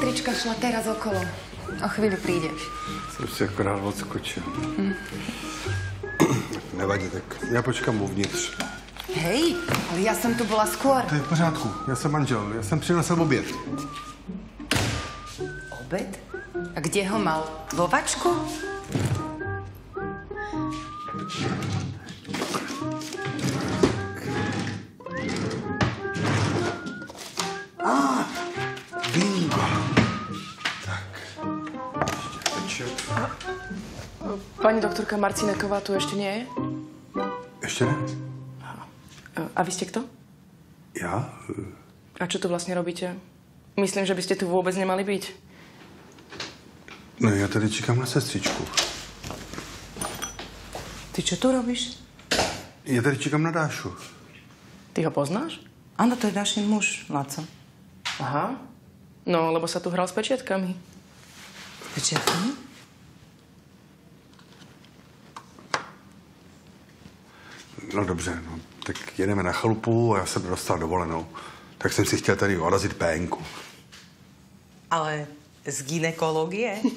Sestrička šla teraz okolo. O chvíli prídeš. Jsem si akorát odskočil. Nevadí, tak já počkám uvnitř. Hej, ale ja som tu bola skôr. To je v pořádku, já jsem manžel, já jsem přinesl oběd. Obed? A kde ho mal? Vo vačku? Ještě večer. Pani doktorka Marcineková tu ešte nie je? Ještě ne? A vy ste kto? Já? A čo tu vlastne robíte? Myslím, že by ste tu vôbec nemali byť. No já tady čekám na sestřičku. Ty čo tu robíš? Já tady čekám na Dášu. Ty ho poznáš? Áno, to je Dašin muž, Laco. Aha. No, lebo sa tu hral s pečiatkami. Pečiatkami? no dobře, no, tak jedeme na chalupu a já jsem dostal dovolenou. Tak jsem si chtěl tady orazit pénku. Ale z ginekologie?